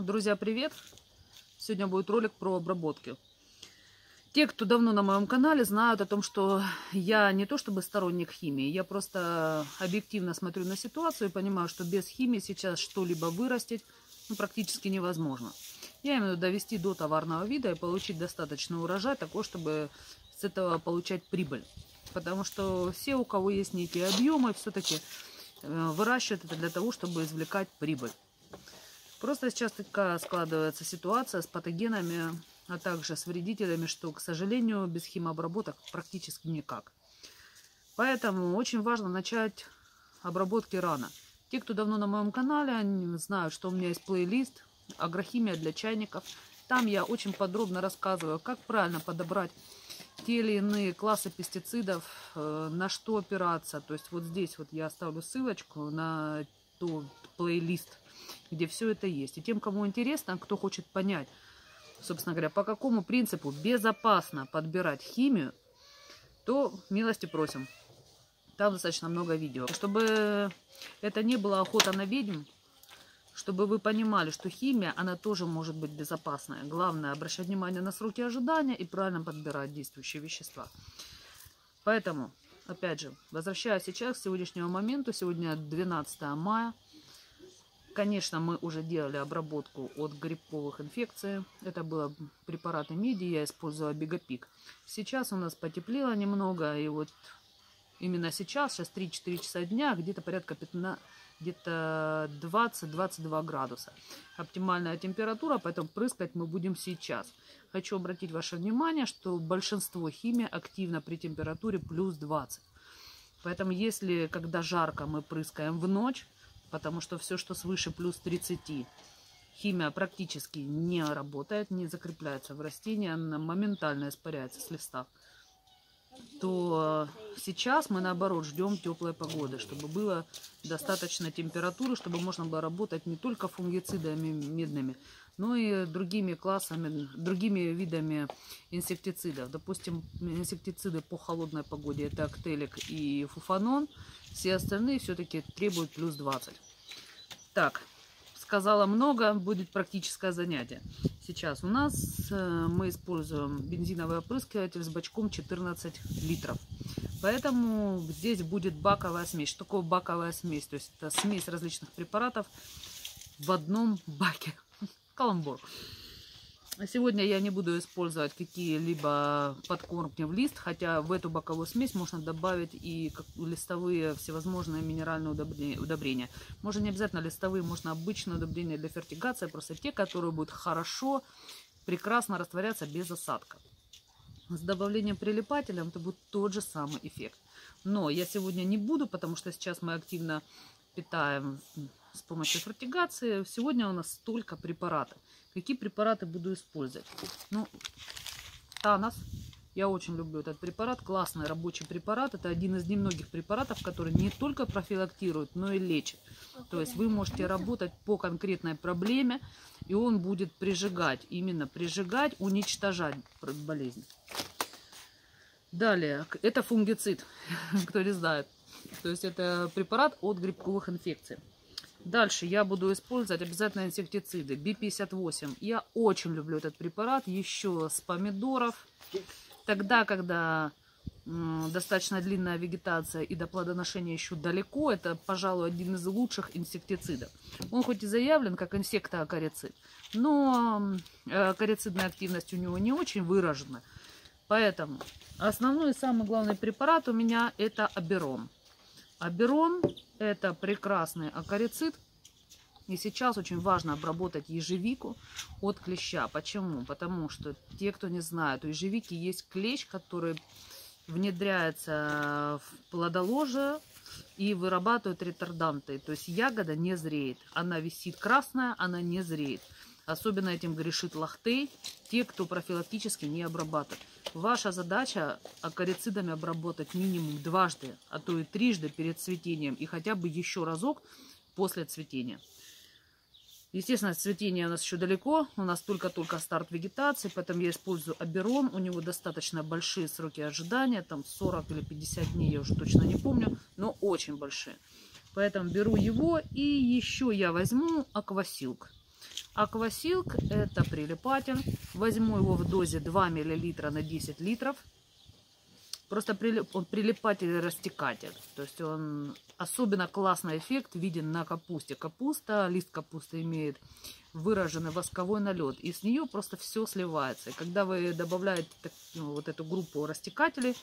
Друзья, привет! Сегодня будет ролик про обработки. Те, кто давно на моем канале, знают о том, что я не то чтобы сторонник химии, я просто объективно смотрю на ситуацию и понимаю, что без химии сейчас что-либо вырастить ну, практически невозможно. Я имею в виду довести до товарного вида и получить достаточный урожай, такой, чтобы с этого получать прибыль. Потому что все, у кого есть некие объемы, все-таки э, выращивают это для того, чтобы извлекать прибыль. Просто сейчас такая складывается ситуация с патогенами, а также с вредителями, что, к сожалению, без химообработок практически никак. Поэтому очень важно начать обработки рано. Те, кто давно на моем канале, они знают, что у меня есть плейлист «Агрохимия для чайников». Там я очень подробно рассказываю, как правильно подобрать те или иные классы пестицидов, э, на что опираться. То есть вот здесь вот я оставлю ссылочку на тот плейлист, где все это есть. И тем, кому интересно, кто хочет понять, собственно говоря, по какому принципу безопасно подбирать химию, то милости просим. Там достаточно много видео. Чтобы это не было охота на ведьм, чтобы вы понимали, что химия, она тоже может быть безопасная. Главное, обращать внимание на сроки ожидания и правильно подбирать действующие вещества. Поэтому, опять же, возвращаясь сейчас к сегодняшнему моменту, сегодня 12 мая, Конечно, мы уже делали обработку от грибковых инфекций. Это было препараты меди, я использовала бигопик. Сейчас у нас потеплело немного, и вот именно сейчас, сейчас 3-4 часа дня, где-то порядка 15, где-то 20-22 градуса. Оптимальная температура, поэтому прыскать мы будем сейчас. Хочу обратить ваше внимание, что большинство химии активно при температуре плюс 20. Поэтому если, когда жарко, мы прыскаем в ночь, потому что все, что свыше плюс 30, химия практически не работает, не закрепляется в растении, она моментально испаряется с листа, то сейчас мы наоборот ждем теплой погоды, чтобы было достаточно температуры, чтобы можно было работать не только фунгицидами медными, но и другими классами, другими видами инсектицидов. Допустим, инсектициды по холодной погоде это актелик и фуфанон. Все остальные все-таки требуют плюс 20. Так, сказала много, будет практическое занятие. Сейчас у нас э, мы используем бензиновый опрыскиватель с бачком 14 литров. Поэтому здесь будет баковая смесь. Что такое баковая смесь? То есть это смесь различных препаратов в одном баке каламбур. Сегодня я не буду использовать какие-либо подкормки в лист, хотя в эту боковую смесь можно добавить и листовые всевозможные минеральные удобрения. Можно не обязательно листовые, можно обычные удобрения для фертигации, просто те, которые будут хорошо, прекрасно растворяться без осадка. С добавлением прилипателя это будет тот же самый эффект. Но я сегодня не буду, потому что сейчас мы активно питаем с помощью фортигации. Сегодня у нас столько препаратов. Какие препараты буду использовать? Ну, Танос. Я очень люблю этот препарат. Классный рабочий препарат. Это один из немногих препаратов, который не только профилактирует, но и лечит. То есть вы можете работать по конкретной проблеме, и он будет прижигать, именно прижигать, уничтожать болезнь. Далее, это фунгицид, кто не знает. То есть это препарат от грибковых инфекций. Дальше я буду использовать обязательно инсектициды B58. Я очень люблю этот препарат еще с помидоров. Тогда, когда достаточно длинная вегетация и до плодоношения еще далеко, это, пожалуй, один из лучших инсектицидов. Он хоть и заявлен как инсектоакарицид, но э, акарицидная активность у него не очень выражена. Поэтому основной и самый главный препарат у меня это аберон. Аберон это прекрасный акарицид. И сейчас очень важно обработать ежевику от клеща. Почему? Потому что те, кто не знает, у ежевики есть клещ, который внедряется в плодоложие и вырабатывает ретарданты. То есть ягода не зреет. Она висит красная, она не зреет. Особенно этим грешит лахтей, те, кто профилактически не обрабатывает. Ваша задача акарицидами обработать минимум дважды, а то и трижды перед цветением и хотя бы еще разок после цветения. Естественно, цветение у нас еще далеко, у нас только-только старт вегетации, поэтому я использую аберон. У него достаточно большие сроки ожидания, там 40 или 50 дней, я уже точно не помню, но очень большие. Поэтому беру его и еще я возьму аквасилк. Аквасилк это прилипатель. Возьму его в дозе 2 мл на 10 литров. Просто прилип, он прилипатель растекатель. То есть он особенно классный эффект виден на капусте. Капуста, лист капусты имеет выраженный восковой налет. И с нее просто все сливается. И когда вы добавляете ну, вот эту группу растекателей,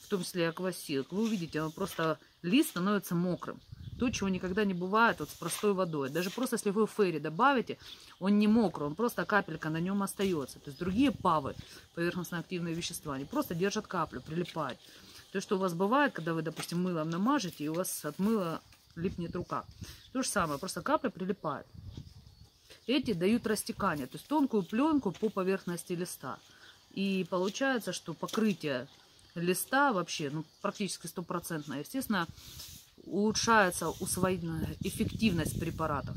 в том числе аквасилк, вы увидите, он просто лист становится мокрым. То, чего никогда не бывает вот с простой водой. Даже просто если вы ферри добавите, он не мокрый, он просто капелька на нем остается. То есть другие павы, поверхностно-активные вещества, они просто держат каплю, прилипают. То, что у вас бывает, когда вы, допустим, мылом намажете, и у вас от мыла липнет рука. То же самое, просто капля прилипает. Эти дают растекание, то есть тонкую пленку по поверхности листа. И получается, что покрытие листа вообще ну, практически стопроцентное. Естественно, улучшается эффективность препаратов.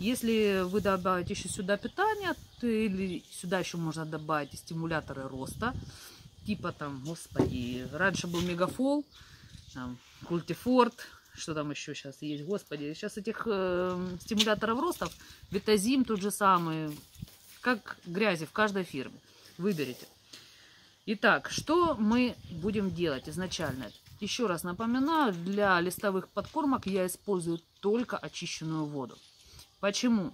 Если вы добавите еще сюда питание, то или сюда еще можно добавить стимуляторы роста, типа там, господи, раньше был мегафол, там, культифорт, что там еще сейчас есть, господи, сейчас этих э, стимуляторов роста, витазим тот же самый, как грязи в каждой фирме, выберите. Итак, что мы будем делать изначально? Еще раз напоминаю, для листовых подкормок я использую только очищенную воду. Почему?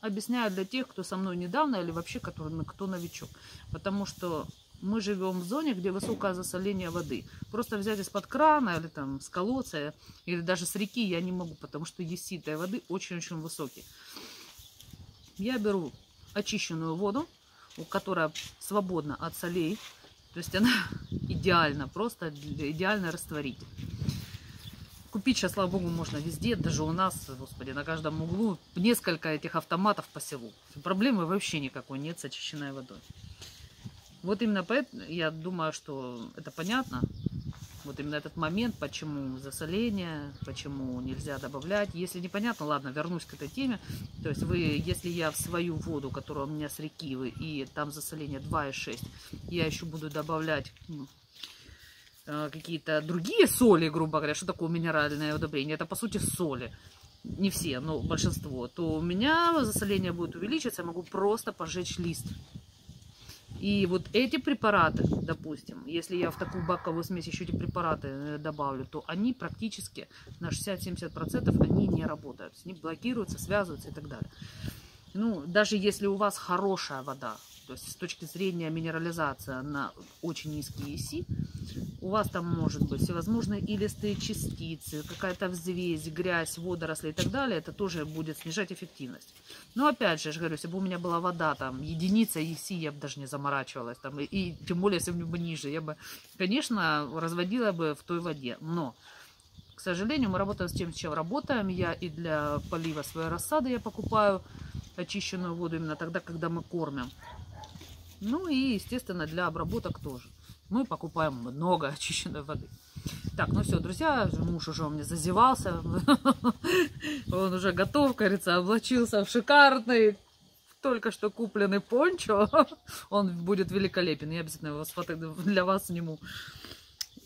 Объясняю для тех, кто со мной недавно или вообще который, кто новичок. Потому что мы живем в зоне, где высокое засоление воды. Просто взять из-под крана или там с колодца, или даже с реки я не могу, потому что еситой воды очень-очень высокий. Я беру очищенную воду, которая свободна от солей, то есть она идеально, просто идеально растворить. Купить сейчас, слава богу, можно везде, даже у нас, господи, на каждом углу несколько этих автоматов по селу. Проблемы вообще никакой нет с очищенной водой. Вот именно поэтому я думаю, что это понятно. Вот именно этот момент, почему засоление, почему нельзя добавлять. Если непонятно, ладно, вернусь к этой теме. То есть вы, если я в свою воду, которая у меня с реки, и там засоление 2,6, я еще буду добавлять э, какие-то другие соли, грубо говоря, что такое минеральное удобрение, это по сути соли, не все, но большинство, то у меня засоление будет увеличиться, я могу просто пожечь лист. И вот эти препараты, допустим, если я в такую баковую смесь еще эти препараты э, добавлю, то они практически на 60-70% они не работают. Они блокируются, связываются и так далее. Ну, даже если у вас хорошая вода, то есть с точки зрения минерализации на очень низкие EC, у вас там может быть всевозможные илистые частицы, какая-то взвесь, грязь, водоросли и так далее, это тоже будет снижать эффективность. Но опять же, я же говорю, если бы у меня была вода, там, единица EC, я бы даже не заморачивалась, там, и, и тем более, если бы ниже, я бы, конечно, разводила бы в той воде, но... К сожалению, мы работаем с тем, с чем работаем. Я и для полива своей рассады я покупаю очищенную воду именно тогда, когда мы кормим. Ну и, естественно, для обработок тоже. Мы покупаем много очищенной воды. Так, ну все, друзья, муж уже у меня зазевался. Он уже готов, кажется, облачился в шикарный, только что купленный пончо. Он будет великолепен. Я обязательно его для вас сниму.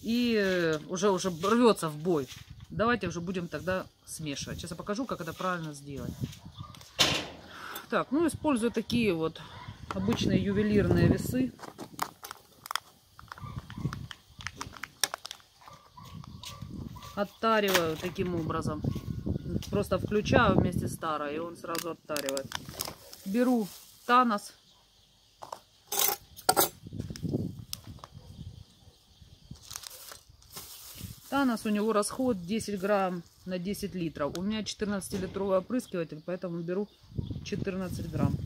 И уже, уже рвется в бой. Давайте уже будем тогда смешивать. Сейчас я покажу, как это правильно сделать. Так, ну использую такие вот обычные ювелирные весы. Оттариваю таким образом. Просто включаю вместе с и он сразу оттаривает. Беру Танос. Танос, у него расход 10 грамм на 10 литров. У меня 14-литровый опрыскиватель, поэтому беру 14 грамм.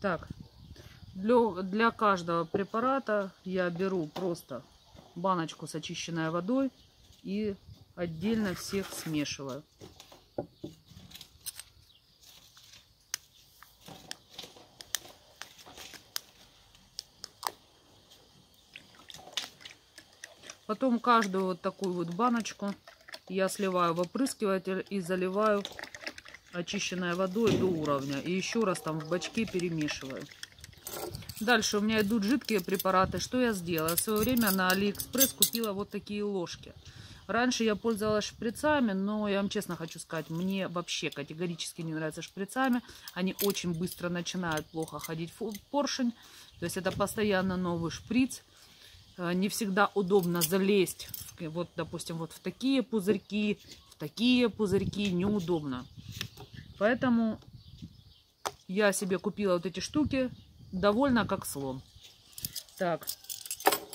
Так, для, для каждого препарата я беру просто баночку с очищенной водой и отдельно всех смешиваю. Потом каждую вот такую вот баночку я сливаю в опрыскиватель и заливаю очищенной водой до уровня. И еще раз там в бачке перемешиваю. Дальше у меня идут жидкие препараты. Что я сделала? В свое время на Алиэкспресс купила вот такие ложки. Раньше я пользовалась шприцами, но я вам честно хочу сказать, мне вообще категорически не нравятся шприцами. Они очень быстро начинают плохо ходить поршень. То есть это постоянно новый шприц. Э, не всегда удобно залезть, вот, допустим, вот в такие пузырьки, в такие пузырьки неудобно. Поэтому я себе купила вот эти штуки, довольно как слон. Так,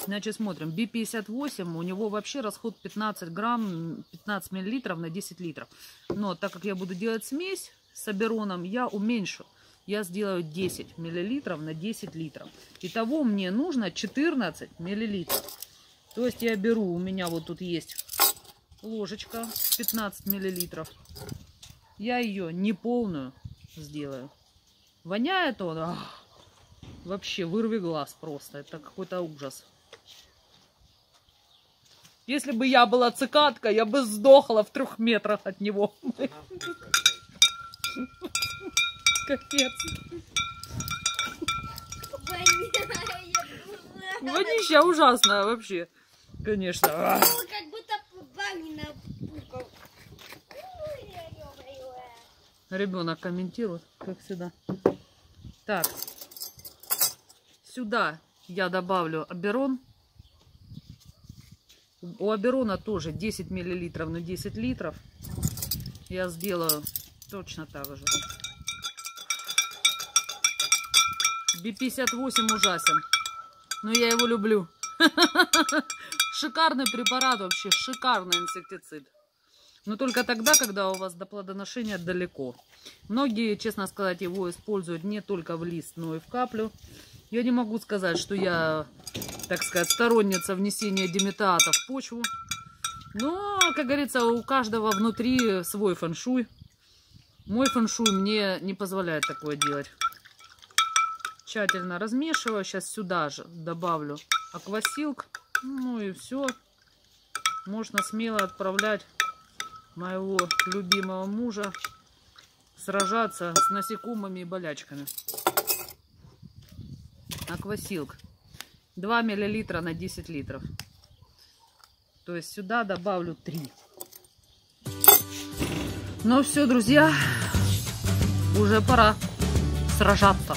значит, смотрим. Би-58, у него вообще расход 15 грамм, 15 миллилитров на 10 литров. Но так как я буду делать смесь с абероном, я уменьшу. Я сделаю 10 миллилитров на 10 литров. Итого мне нужно 14 миллилитров. То есть я беру, у меня вот тут есть ложечка 15 миллилитров. Я ее не полную сделаю. Воняет он. Ах, вообще, вырви глаз просто. Это какой-то ужас. Если бы я была цикадка, я бы сдохла в трех метрах от него. Капец. Вонища ужасная вообще. Конечно. Как будто Ребенок комментирует, как всегда. Так, сюда я добавлю аберон. У аберона тоже 10 миллилитров на 10 литров. Я сделаю точно так же. Би-58 ужасен. Но я его люблю. Шикарный препарат вообще, шикарный инсектицид. Но только тогда, когда у вас до плодоношения далеко. Многие, честно сказать, его используют не только в лист, но и в каплю. Я не могу сказать, что я, так сказать, сторонница внесения диметата в почву. Но, как говорится, у каждого внутри свой фэншуй. Мой фэншуй мне не позволяет такое делать. Тщательно размешиваю. Сейчас сюда же добавлю аквасилк. Ну и все. Можно смело отправлять моего любимого мужа сражаться с насекомыми и болячками. Аквасилк. 2 миллилитра на 10 литров. То есть сюда добавлю 3. Ну все, друзья, уже пора сражаться.